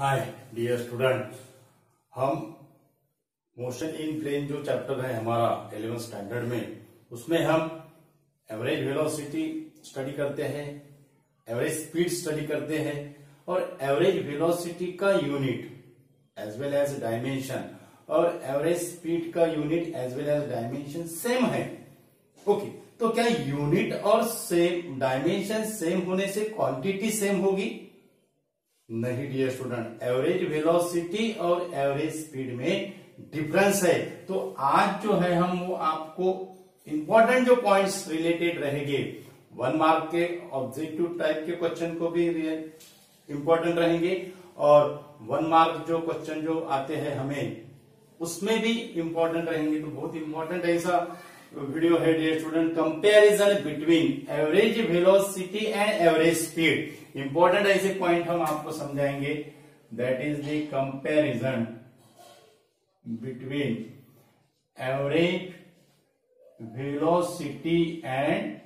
हाय dear student हम motion in plane जो chapter है हमारा इलेवन स्टैंडर्ड में उसमें हम एवरेज वेलोसिटी स्टडी करते हैं एवरेज स्पीड स्टडी करते हैं और एवरेज वेलोसिटी का unit as well as dimension और एवरेज स्पीड का unit as well as dimension same है। ओके okay, तो क्या यूनिट और सेम डायमेंशन सेम होने से क्वांटिटी सेम होगी? नहीं डियर स्टूडेंट एवरेज वेलोसिटी और एवरेज स्पीड में डिफरेंस है। तो आज जो है हम वो आपको इंपॉर्टेंट जो पॉइंट्स रिलेटेड रहेंगे। वन मार्क के ऑब्जेक्टिव टाइप के क्वेश्चन को भी इंपॉर्टेंट रहेंगे और वन मार्क जो क्वेश्चन जो आते हैं हमें, उसमें भी इंपॉर्टेंट रहेंगे। तो बहुत इंपॉर्टेंट ऐसा। वीडियो है dear student comparison between average velocity and average speed important ऐसे पॉइंट हम आपको समझाएँगे. That is the comparison between average velocity and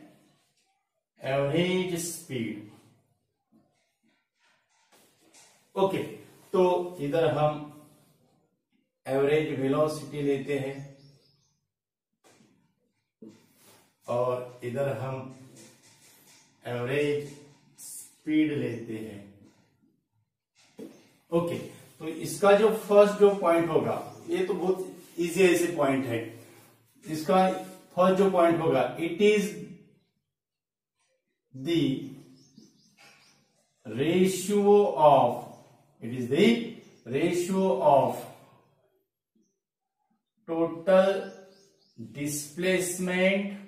average speed okay तो इधर हम एवरेज वेलोसिटी लेते हैं. और इधर हम एवरेज स्पीड लेते हैं। ओके तो इसका जो फ़र्स्ट जो पॉइंट होगा, ये तो बहुत इजी ऐसे पॉइंट है। इसका फ़र्स्ट जो पॉइंट होगा it is the ratio of it is the ratio of total displacement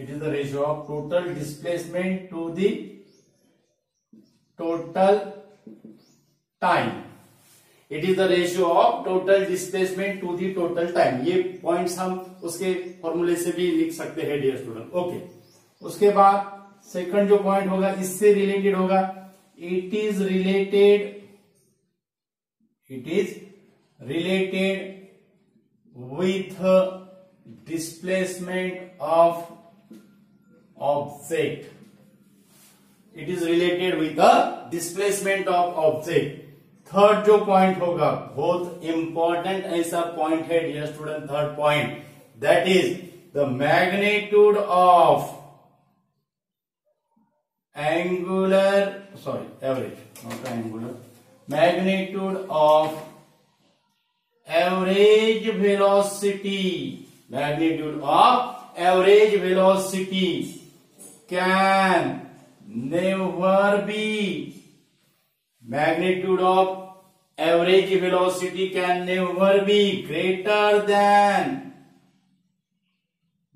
it is the ratio of total displacement to the total time. It is the ratio of total displacement to the total time ये point हम उसके फॉर्मूले से भी लिख सकते हैं dear student okay उसके बाद सेकंड जो पॉइंट होगा, इससे रिलेटेड होगा. It is related it is related with displacement of object. It is related with the displacement of object. Third जो पॉइंट होगा बहुत इंपॉर्टेंट ऐसा पॉइंट है dear student third point that is the magnitude of angular sorry average not angular magnitude of average velocity magnitude of average velocity can never be magnitude of average velocity can never be greater than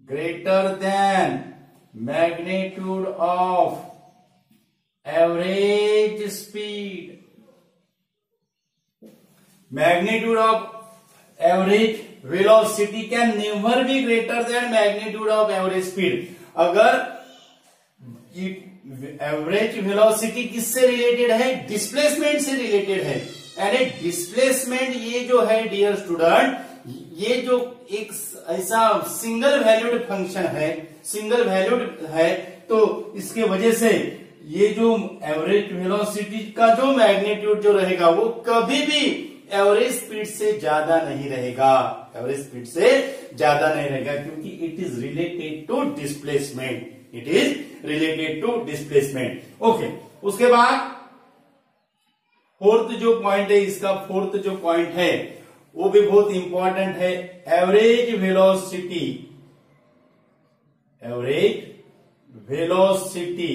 greater than magnitude of average speed magnitude of average velocity can never be greater than magnitude of average speed अगर average velocity किससे related है? Displacement से related है। यानी displacement ये जो है dear student ये जो एक ऐसा सिंगल वैल्यूड फ़ंक्शन है सिंगल वैल्यूड है तो इसके वजह से ये जो एवरेज वेलोसिटी का जो मैग्नीट्यूड जो रहेगा, वो कभी भी एवरेज स्पीड से ज़्यादा नहीं रहेगा। एवरेज स्पीड से ज़्यादा नहीं रहेगा, क्योंकि it is related to displacement it is related to displacement okay उसके बाद फोर्थ जो पॉइंट है, इसका फोर्थ जो पॉइंट है, वो भी बहुत इंपॉर्टेंट है. Average velocity average velocity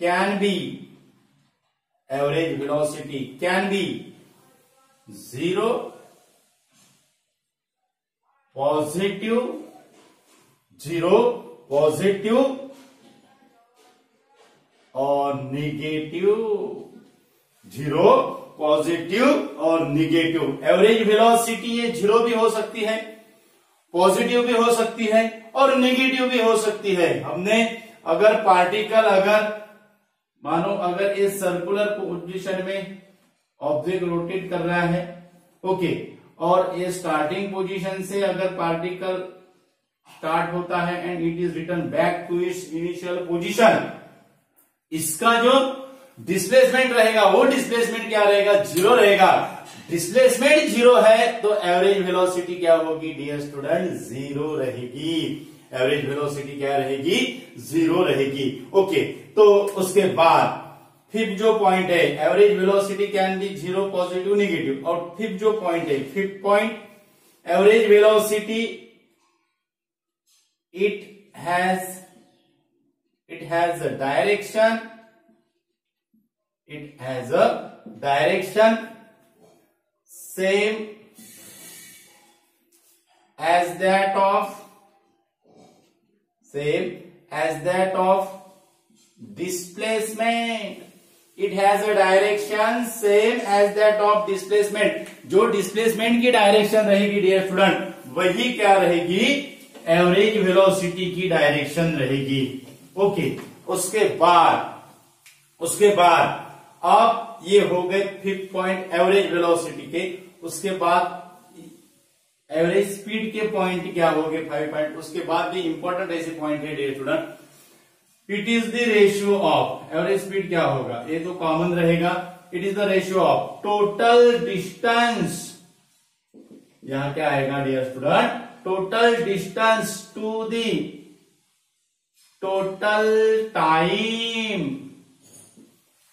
can be average velocity can be zero positive zero positive और निगेटिव। ज़ीरो पॉजिटिव और निगेटिव। एवरेज वेलोसिटी ये ज़ीरो भी हो सकती है, पॉजिटिव भी हो सकती है और निगेटिव भी हो सकती है। हमने अगर पार्टिकल अगर, मानो अगर इस सर्कुलर पोजिशन में ऑब्जेक्ट रोटेट कर रहा है ओके और ये स्टार्टिंग पोजीशन से अगर पार्टिकल स्टार्ट होता है and it is return back to its initial position. इसका जो डिस्प्लेसमेंट रहेगा, वो डिस्प्लेसमेंट क्या रहेगा? ज़ीरो रहेगा। डिस्प्लेसमेंट ज़ीरो है तो एवरेज वेलोसिटी क्या होगी? डियर स्टूडेंट ज़ीरो रहेगी। एवरेज वेलोसिटी क्या रहेगी? ज़ीरो रहेगी। ओके तो उसके बाद फिफ्थ जो पॉइंट है average velocity can be zero positive negative और फिफ्थ जो पॉइंट है fifth point average velocity it has it has a direction it has a direction same as that of same as that of displacement it has a direction same as that of displacement जो displacement की direction रहेगी dear student वही क्या रहेगी average velocity की direction रहेगी। Okay उसके बाद उसके बाद, अब ये हो गए फिफ्थ पॉइंट एवरेज वेलोसिटी के। उसके बाद एवरेज स्पीड के पॉइंट क्या हो गए? फाइव पॉइंट उसके बाद भी इंपॉर्टेंट ऐसे पॉइंट है dear student it is the ratio of average speed क्या होगा? ये तो कॉमन रहेगा। It is the ratio of total distance यहाँ क्या आएगा dear student total distance to the total time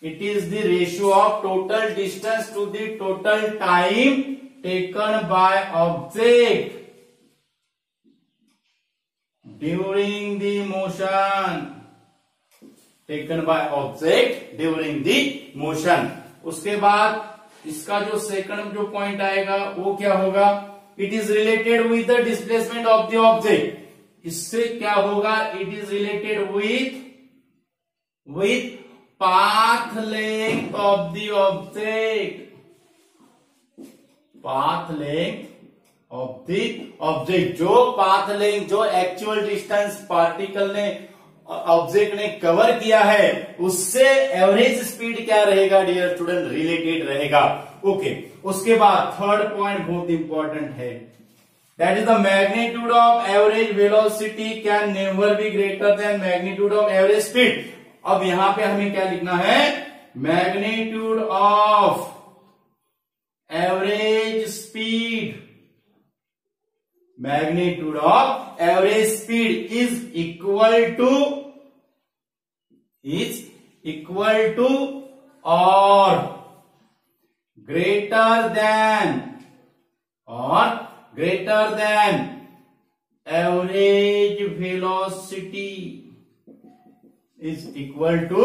it is the ratio of total distance to the total time taken by object during the motion taken by object during the motion उसके बाद इसका जो second जो point आएगा, वो क्या होगा? It is related with the displacement of the object इससे क्या होगा? It is related with with path length of the object. Path length of the object. जो path length जो एक्चुअल डिस्टेंस पार्टिकल ने ऑब्जेक्ट ने कवर किया है, उससे एवरेज स्पीड क्या रहेगा डियर स्टूडेंट रिलेटेड रहेगा। ओके. उसके बाद थर्ड पॉइंट बहुत इंपॉर्टेंट है। That is the magnitude of average velocity can never be greater than magnitude of average speed अब यहाँ पे हमें क्या लिखना है? Magnitude of average speed magnitude of average speed is equal to is equal to और greater then और greater than average velocity is equal to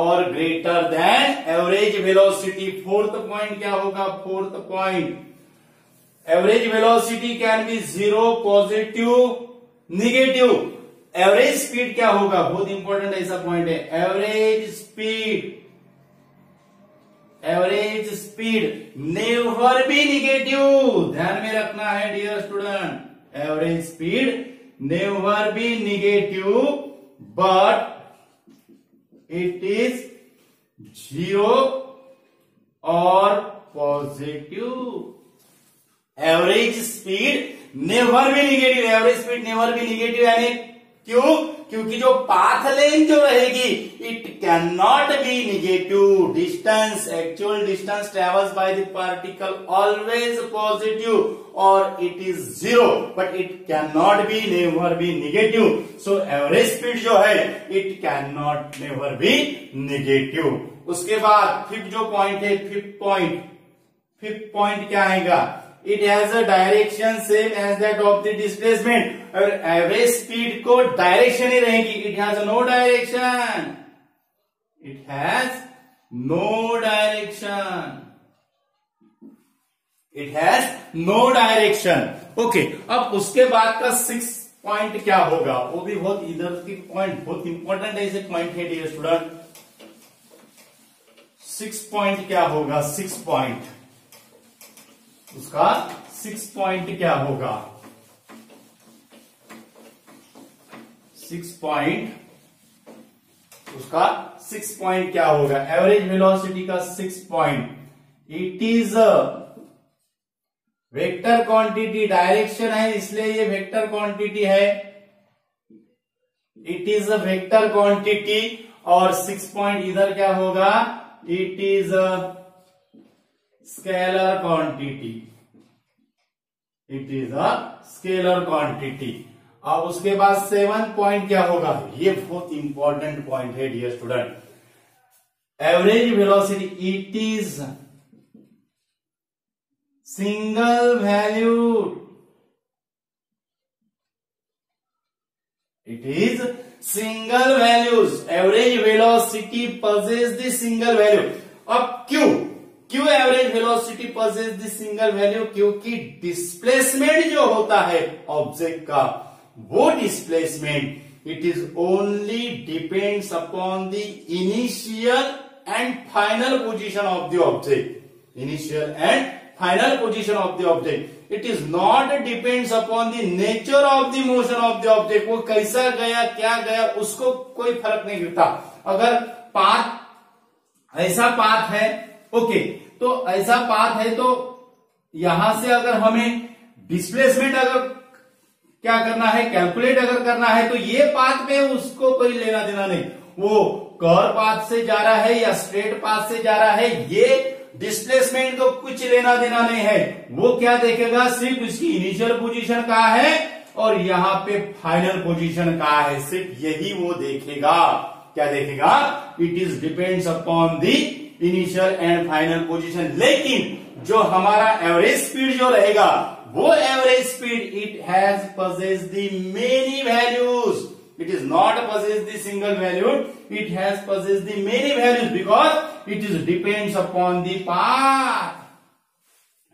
और greater than average velocity fourth point क्या होगा? Fourth point average velocity can be zero positive negative average speed क्या होगा? बहुत important ऐसा point है. Average speed average speed never be negative ध्यान में रखना है dear student average speed never be negative but it is zero और पॉजिटिव एवरेज स्पीड नेवर भी निगेटिव एवरेज स्पीड नेवर भी निगेटिव यानी क्यों? क्योंकि जो पाथ लेन जो रहेगी be negative distance actual distance travels by the particle always positive और it is zero but it can not be never be negative so average speed जो है can not never be negative उसके बाद fifth जो point है fifth point fifth point क्या आएगा? It has a direction same as that of the displacement और average speed को डायरेक्शन ही रहेगी. It has no direction it has no direction it has no direction okay अब उसके बाद का सिक्स पॉइंट क्या होगा? वो भी बहुत इधर की पॉइंट बहुत इंपॉर्टेंट ऐसे पॉइंट है डियर स्टूडेंट सिक्स पॉइंट क्या होगा? सिक्स पॉइंट उसका सिक्स पॉइंट क्या होगा? सिक्स पॉइंट उसका सिक्स पॉइंट क्या होगा? एवरेज वेलोसिटी का six point it is vector quantity direction है, इसलिए ये वेक्टर क्वांटिटी है। It is a vector quantity और सिक्स पॉइंट इधर क्या होगा? It is scalar quantity it is a scalar quantity अब उसके बाद सेवन पॉइंट क्या होगा? ये बहुत इंपॉर्टेंट पॉइंट है dear student average velocity it is single value it is single values average velocity possess the single value अब क्यों? क्यों average velocity possess the single value क्योंकि डिस्प्लेसमेंट जो होता है ऑब्जेक्ट का वो displacement it is only depends upon the initial and final position of the object initial and final position of the object it is not depends upon the nature of the motion of the object वो कैसा गया, क्या गया, उसको कोई फ़र्क नहीं गिरता अगर पाथ, ऐसा पाथ है, ओके तो ऐसा पाथ है तो यहाँ से अगर हमें डिस्प्लेसमेंट अगर क्या करना है? कैलकुलेट अगर करना है तो ये पाथ में उसको कोई लेना देना नहीं। वो कर पाथ से जा रहा है या स्ट्रेट पाथ से जा रहा है, ये डिस्प्लेसमेंट को कुछ लेना देना नहीं है। वो क्या देखेगा? सिर्फ़ उसकी इनिशियल पोजीशन कहा है और यहाँ पे फाइनल पोजीशन कहा है? सिर्फ़ यही वो देखेगा। क्या देखेगा? It is depends upon the initial and final position लेकिन जो हमारा एवरेज स्पीड जो रहेगा वो average speed it has possess the many values it is not possess the single value. It has possess the many values because it is depends upon the path.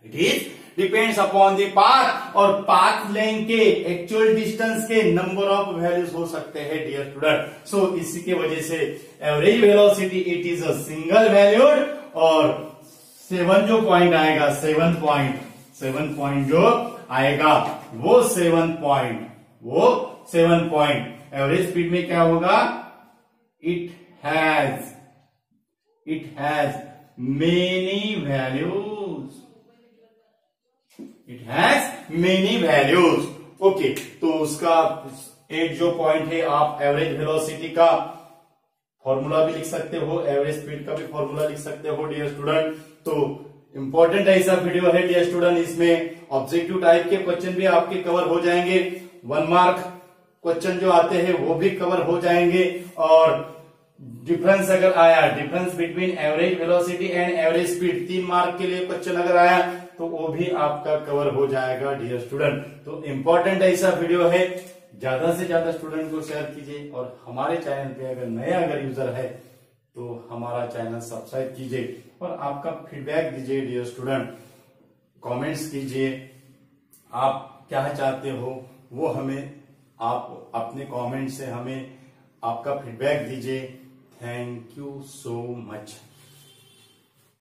It is depends upon the path और path length के actual distance के number of values हो सकते हैं dear student so इसी के वजह से average velocity it is a single valued और सेवन जो पॉइंट आएगा सेवन पॉइंट सेवन पॉइंट जो आएगा, वो सेवन पॉइंट, वो सेवन पॉइंट। एवरेज स्पीड में क्या होगा? It has it has many values it has many values okay तो उसका एक जो पॉइंट है, आप एवरेज वेलोसिटी का फॉर्मूला भी लिख सकते हो एवरेज स्पीड का भी फॉर्मूला लिख सकते हो डियर स्टूडेंट तो इंपॉर्टेंट ऐसा वीडियो है डियर स्टूडेंट इसमें ऑब्जेक्टिव टाइप के क्वेश्चन भी आपके कवर हो जाएँगे। वन मार्क क्वेश्चन जो आते हैं, वो भी कवर हो जाएँगे। और डिफरेंस अगर आया difference between average velocity and average speed तीन मार्क के लिए क्वेश्चन अगर आया तो वो भी आपका कवर हो जाएगा डियर स्टूडेंट तो इंपॉर्टेंट ऐसा वीडियो है। ज़्यादा से ज़्यादा स्टूडेंट को शेयर कीजिए और हमारे चैनल पे अगर नया अगर यूज़र है तो हमारा चैनल सब्सक्राइब कीजिए और आपका फीडबैक दीजिए डियर स्टूडेंट कमेंट्स कीजिए। आप क्या चाहते हो, वो हमें, आप अपने कमेंट से हमें आपका फीडबैक दीजिए। Thank you so much